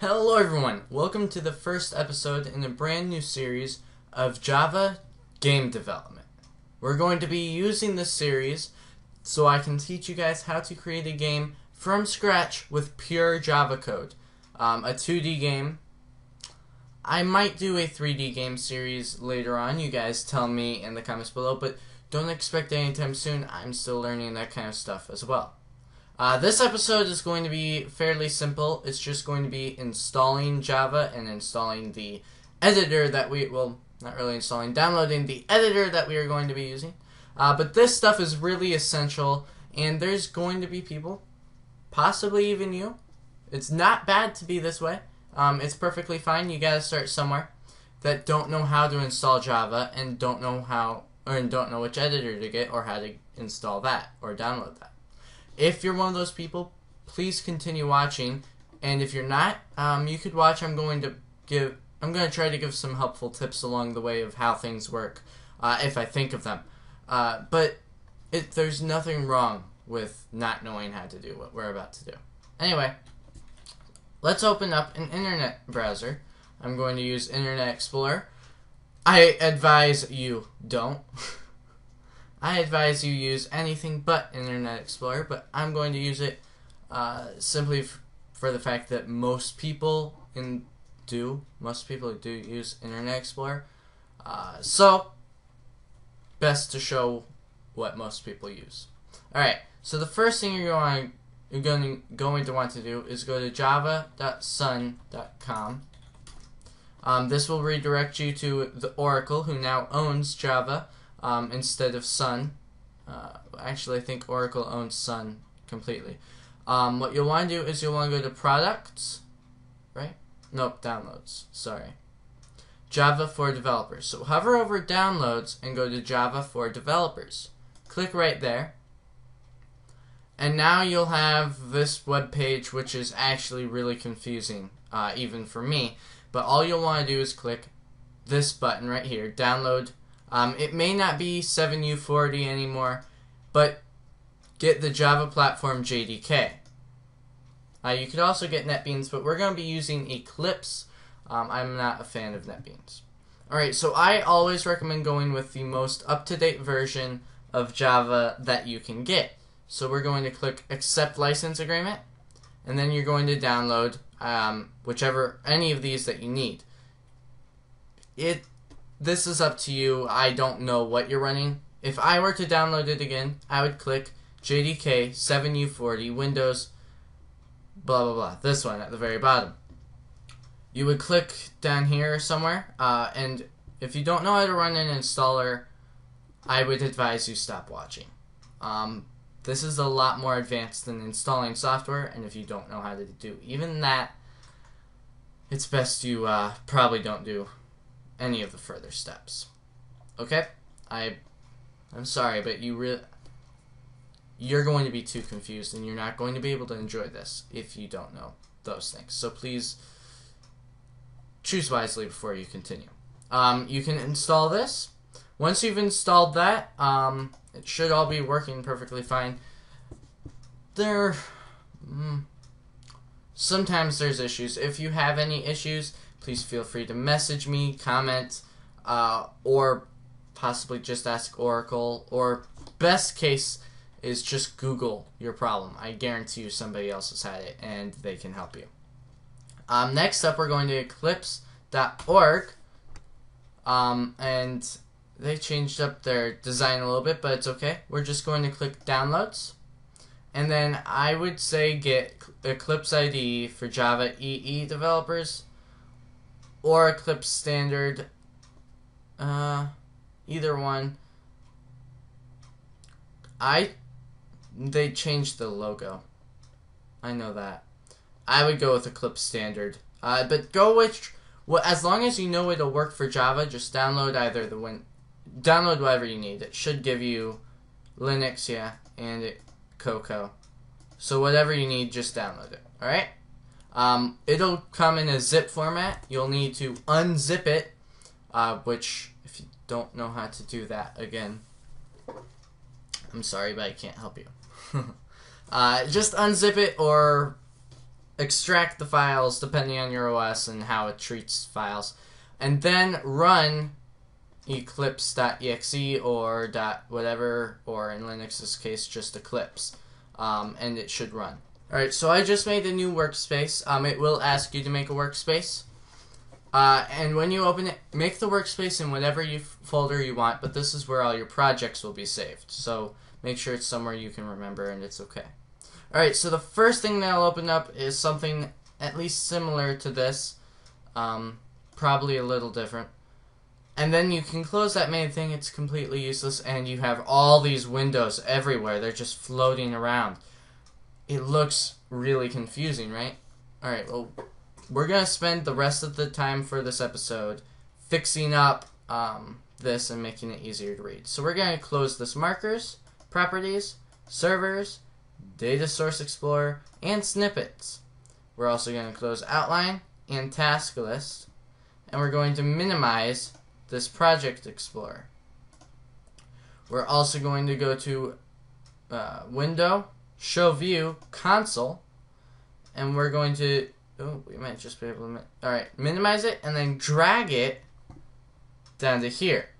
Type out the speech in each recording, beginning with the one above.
Hello everyone, welcome to the first episode in a brand new series of Java game development. We're going to be using this series so I can teach you guys how to create a game from scratch with pure Java code. Um, a 2D game. I might do a 3D game series later on, you guys tell me in the comments below, but don't expect anytime soon, I'm still learning that kind of stuff as well. Uh, this episode is going to be fairly simple. It's just going to be installing Java and installing the editor that we, well, not really installing, downloading the editor that we are going to be using. Uh, but this stuff is really essential, and there's going to be people, possibly even you. It's not bad to be this way. Um, it's perfectly fine. You gotta start somewhere that don't know how to install Java and don't know how or and don't know which editor to get or how to install that or download that. If you're one of those people, please continue watching. And if you're not, um, you could watch. I'm going to give. I'm going to try to give some helpful tips along the way of how things work, uh, if I think of them. Uh, but it, there's nothing wrong with not knowing how to do what we're about to do. Anyway, let's open up an internet browser. I'm going to use Internet Explorer. I advise you don't. I advise you use anything but Internet Explorer, but I'm going to use it uh, simply for the fact that most people in do most people do use Internet Explorer. Uh, so best to show what most people use. All right. So the first thing you're going you're going going to want to do is go to java.sun.com. Um, this will redirect you to the Oracle, who now owns Java um, instead of Sun. Uh, actually, I think Oracle owns Sun completely. Um, what you'll want to do is you'll want to go to Products, right? Nope, Downloads. Sorry. Java for Developers. So hover over Downloads and go to Java for Developers. Click right there. And now you'll have this web page, which is actually really confusing, uh, even for me. But all you'll want to do is click this button right here, download um, it may not be 7U40 anymore, but get the Java Platform JDK. Uh, you could also get NetBeans, but we're going to be using Eclipse. Um, I'm not a fan of NetBeans. Alright, so I always recommend going with the most up-to-date version of Java that you can get. So we're going to click Accept License Agreement, and then you're going to download um, whichever, any of these that you need. It this is up to you. I don't know what you're running. If I were to download it again, I would click JDK 7U40 Windows blah blah blah. This one at the very bottom. You would click down here somewhere, uh, and if you don't know how to run an installer, I would advise you stop watching. Um, this is a lot more advanced than installing software, and if you don't know how to do even that, it's best you uh, probably don't do any of the further steps. Okay? I I'm sorry, but you really you're going to be too confused and you're not going to be able to enjoy this if you don't know those things. So please choose wisely before you continue. Um, you can install this. Once you've installed that, um, it should all be working perfectly fine. There, mm, sometimes there's issues. If you have any issues, please feel free to message me, comment, uh, or possibly just ask Oracle. Or best case is just Google your problem. I guarantee you somebody else has had it and they can help you. Um, next up, we're going to Eclipse.org. Um, and they changed up their design a little bit, but it's okay. We're just going to click Downloads. And then I would say get Eclipse IDE for Java EE developers or Eclipse Standard. Uh, either one. I they changed the logo. I know that. I would go with Eclipse Standard. Uh, but go with well, as long as you know it'll work for Java. Just download either the win, download whatever you need. It should give you Linux, yeah, and it, Cocoa. So whatever you need, just download it. All right. Um, it'll come in a zip format. You'll need to unzip it, uh, which, if you don't know how to do that, again, I'm sorry, but I can't help you. uh, just unzip it or extract the files depending on your OS and how it treats files, and then run eclipse.exe or dot whatever, or in Linux's case, just Eclipse, um, and it should run. Alright, so I just made a new workspace. Um, it will ask you to make a workspace. Uh, and when you open it, make the workspace in whatever you folder you want, but this is where all your projects will be saved. So make sure it's somewhere you can remember and it's okay. Alright, so the first thing that I'll open up is something at least similar to this. Um, probably a little different. And then you can close that main thing, it's completely useless, and you have all these windows everywhere. They're just floating around. It looks really confusing, right? Alright, well, we're going to spend the rest of the time for this episode fixing up um, this and making it easier to read. So we're going to close this markers, properties, servers, data source explorer, and snippets. We're also going to close outline and task list, and we're going to minimize this project explorer. We're also going to go to uh, window, show view, console, and we're going to, oh, we might just be able to, alright, minimize it and then drag it down to here.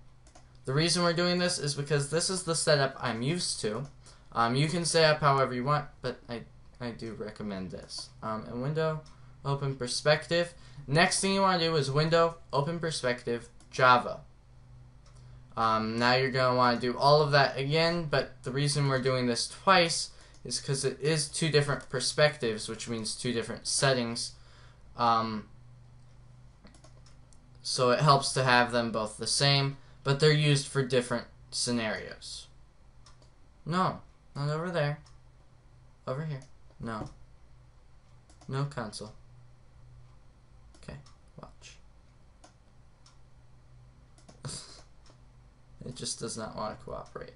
The reason we're doing this is because this is the setup I'm used to. Um, you can set up however you want, but I, I do recommend this. Um, and window, open perspective. Next thing you want to do is window, open perspective, Java. Um, now you're going to want to do all of that again, but the reason we're doing this twice is because it is two different perspectives, which means two different settings. Um, so it helps to have them both the same, but they're used for different scenarios. No, not over there. Over here. No. No console. Okay, watch. it just does not want to cooperate.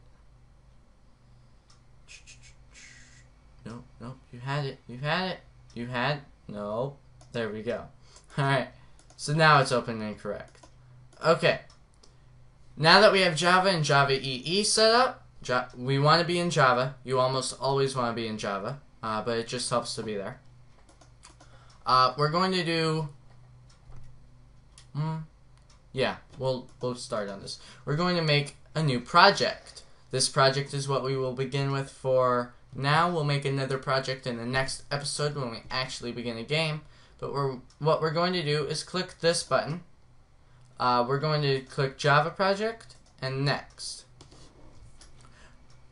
Nope, you had it, you had it, you had, nope, there we go. Alright, so now it's open and correct. Okay, now that we have Java and Java EE set up, we want to be in Java. You almost always want to be in Java, uh, but it just helps to be there. Uh, we're going to do. Hmm, yeah, we'll we'll start on this. We're going to make a new project. This project is what we will begin with for now. We'll make another project in the next episode when we actually begin a game. But we're what we're going to do is click this button. Uh, we're going to click Java project and next.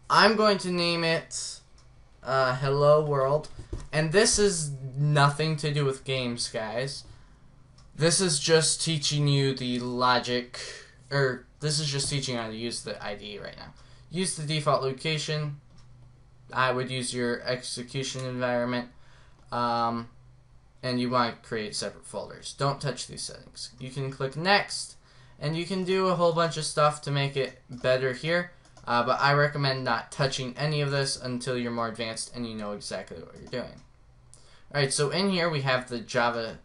I'm going to name it uh, Hello World. And this is nothing to do with games, guys. This is just teaching you the logic, or this is just teaching how to use the IDE right now. Use the default location. I would use your execution environment. Um, and you want to create separate folders. Don't touch these settings. You can click next, and you can do a whole bunch of stuff to make it better here. Uh, but I recommend not touching any of this until you're more advanced and you know exactly what you're doing. Alright, so in here we have the Java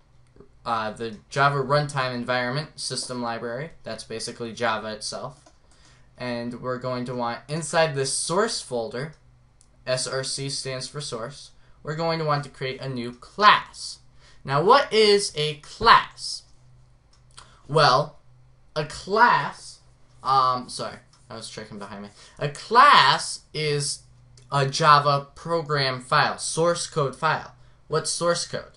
uh, the Java runtime environment system library. That's basically Java itself. And we're going to want inside this source folder, SRC stands for source, we're going to want to create a new class. Now what is a class? Well, a class, um, sorry, I was checking behind me. A class is a Java program file, source code file. What's source code?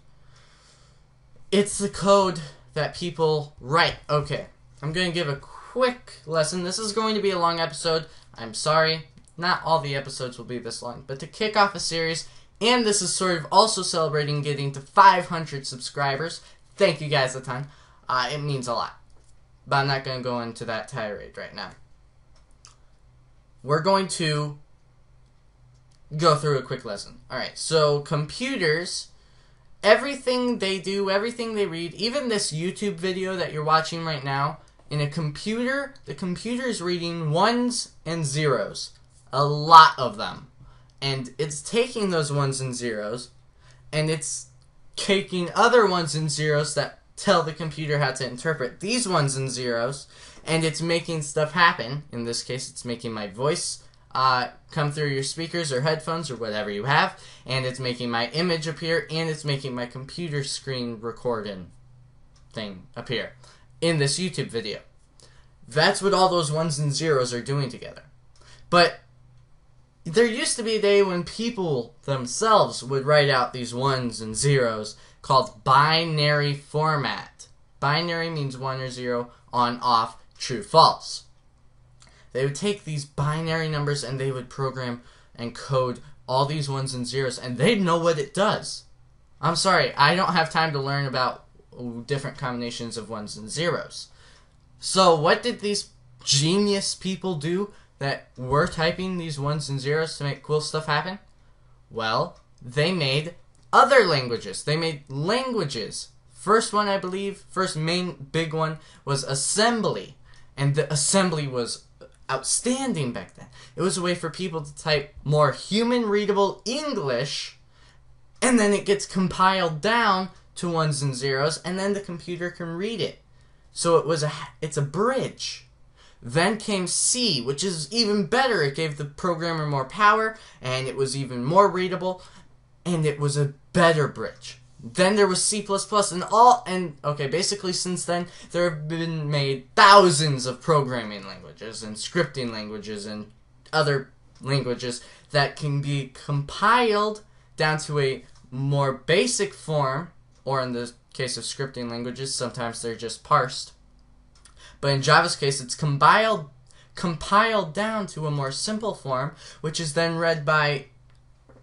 It's the code that people write. Okay, I'm going to give a quick lesson. This is going to be a long episode. I'm sorry. Not all the episodes will be this long. But to kick off a series, and this is sort of also celebrating getting to 500 subscribers. Thank you guys a ton. Uh, it means a lot. But I'm not going to go into that tirade right now we're going to go through a quick lesson. All right, so computers, everything they do, everything they read, even this YouTube video that you're watching right now, in a computer, the computer is reading ones and zeros, a lot of them. And it's taking those ones and zeros, and it's taking other ones and zeros that tell the computer how to interpret these ones and zeros, and it's making stuff happen. In this case, it's making my voice uh, come through your speakers or headphones or whatever you have, and it's making my image appear, and it's making my computer screen recording thing appear in this YouTube video. That's what all those ones and zeros are doing together. But there used to be a day when people themselves would write out these ones and zeros called binary format. Binary means one or zero, on, off, true, false. They would take these binary numbers and they would program and code all these ones and zeros, and they'd know what it does. I'm sorry, I don't have time to learn about different combinations of ones and zeros. So, what did these genius people do that were typing these ones and zeros to make cool stuff happen? Well, they made other languages. They made languages. First one, I believe, first main big one was assembly. And the assembly was outstanding back then. It was a way for people to type more human readable English and then it gets compiled down to ones and zeros and then the computer can read it. So it was a it's a bridge. Then came C, which is even better. It gave the programmer more power and it was even more readable and it was a better bridge. Then there was C++ and all and okay, basically since then there have been made thousands of programming languages and scripting languages and other languages that can be compiled down to a more basic form or in the case of scripting languages sometimes they're just parsed. But in Java's case it's compiled compiled down to a more simple form which is then read by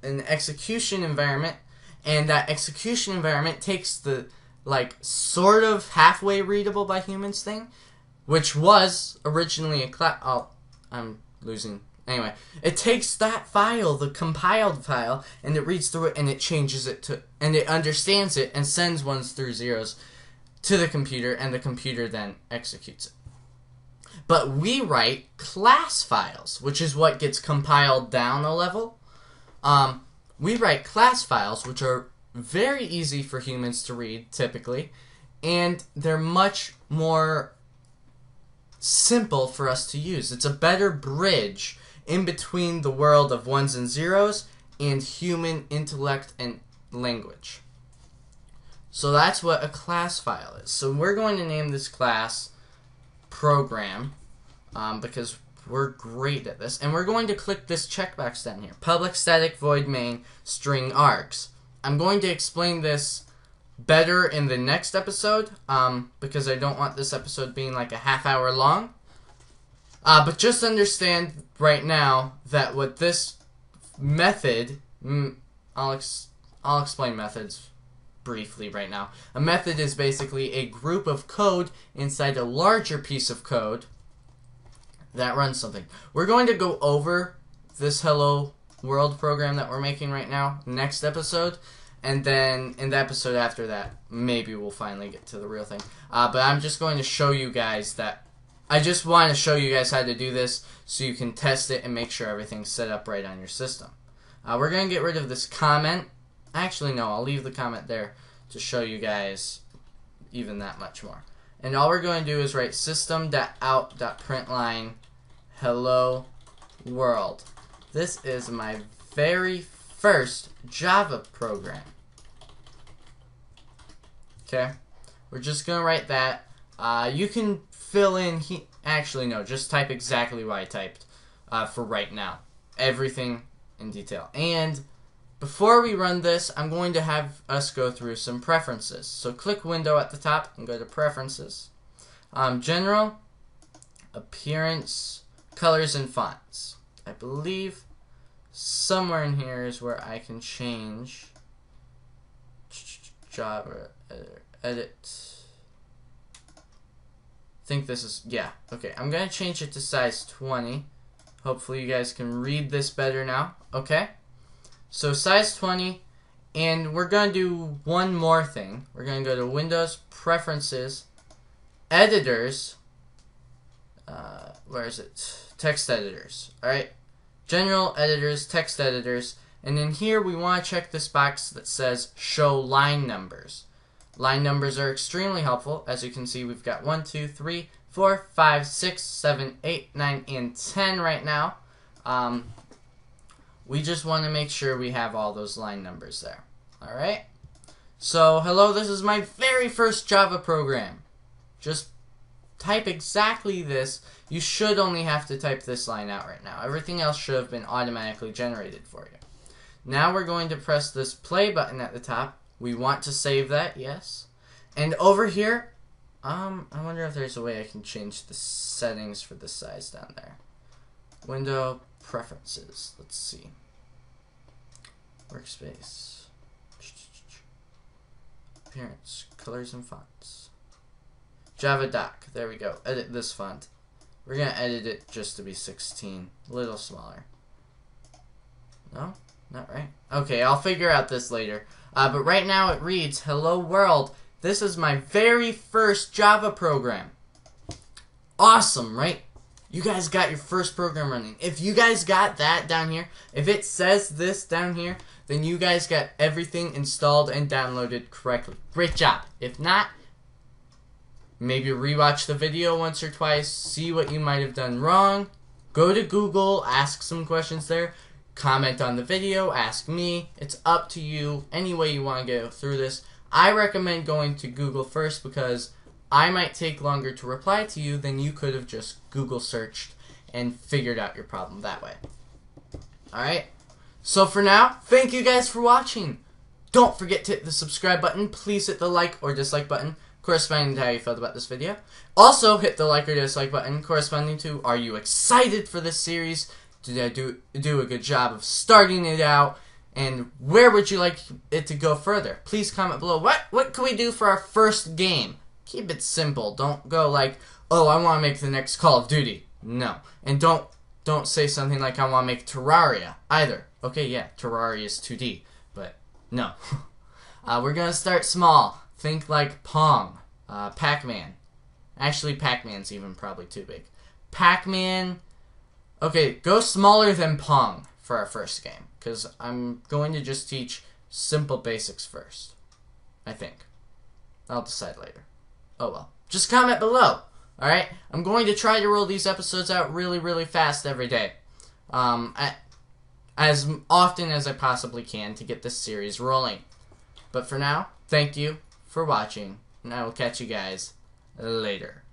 an execution environment and that execution environment takes the like sort of halfway readable by humans thing, which was originally a class. Oh, I'm losing. Anyway, it takes that file, the compiled file, and it reads through it and it changes it to, and it understands it and sends ones through zeros to the computer, and the computer then executes it. But we write class files, which is what gets compiled down a level. Um, we write class files, which are very easy for humans to read, typically, and they're much more simple for us to use. It's a better bridge in between the world of ones and zeros and human intellect and language. So that's what a class file is. So we're going to name this class program um, because we're great at this. And we're going to click this checkbox down here. Public static void main string args. I'm going to explain this better in the next episode um, because I don't want this episode being like a half hour long. Uh, but just understand right now that what this method, I'll, ex- I'll explain methods briefly right now. A method is basically a group of code inside a larger piece of code that runs something. We're going to go over this Hello World program that we're making right now next episode. And then in the episode after that, maybe we'll finally get to the real thing. Uh, but I'm just going to show you guys that. I just want to show you guys how to do this so you can test it and make sure everything's set up right on your system. Uh, we're going to get rid of this comment. Actually, no, I'll leave the comment there to show you guys even that much more. And all we're going to do is write system.out.println hello world. This is my very first Java program. Okay, we're just going to write that. Uh, you can fill in, he actually no, just type exactly what I typed uh, for right now. Everything in detail. And before we run this, I'm going to have us go through some preferences. So click Window at the top and go to Preferences. Um, general, Appearance, Colors and Fonts. I believe somewhere in here is where I can change Java edit. I think this is, yeah, okay. I'm going to change it to size 20. Hopefully you guys can read this better now, okay? So size 20, and we're going to do one more thing. We're going to go to Windows, Preferences, Editors, uh, where is it? Text Editors, alright? General Editors, Text Editors, and in here we want to check this box that says Show Line Numbers. Line numbers are extremely helpful. As you can see, we've got 1, 2, 3, 4, 5, 6, 7, 8, 9, and 10 right now. Um, we just want to make sure we have all those line numbers there. All right. So, hello, this is my very first Java program. Just type exactly this. You should only have to type this line out right now. Everything else should have been automatically generated for you. Now we're going to press this play button at the top. We want to save that, yes. And over here, um, I wonder if there's a way I can change the settings for the size down there. Window preferences. Let's see. Workspace. Appearance, colors and fonts. Java doc. There we go. Edit this font. We're gonna edit it just to be 16, a little smaller. No, not right. Okay, I'll figure out this later. Uh, but right now it reads, "Hello world." This is my very first Java program. Awesome, right? You guys got your first program running. If you guys got that down here, if it says this down here, then you guys got everything installed and downloaded correctly. Great job. If not, maybe rewatch the video once or twice, see what you might have done wrong. Go to Google, ask some questions there, comment on the video, ask me. It's up to you any way you want to go through this. I recommend going to Google first because I might take longer to reply to you than you could have just Google searched and figured out your problem that way. Alright? So for now, thank you guys for watching. Don't forget to hit the subscribe button. Please hit the like or dislike button corresponding to how you felt about this video. Also, hit the like or dislike button corresponding to are you excited for this series? Did I do, do a good job of starting it out? And where would you like it to go further? Please comment below. What what can we do for our first game? Keep it simple. Don't go like, oh, I want to make the next Call of Duty. No. And don't don't say something like I want to make Terraria either. Okay, yeah, Terraria is 2D, but no. uh, we're gonna start small. Think like Pong, uh, Pac-Man. Actually, Pac-Man's even probably too big. Pac-Man. Okay, go smaller than Pong for our first game, because I'm going to just teach simple basics first. I think. I'll decide later. Oh well. Just comment below. Alright? I'm going to try to roll these episodes out really, really fast every day. Um, as often as I possibly can to get this series rolling. But for now, thank you for watching, and I will catch you guys later.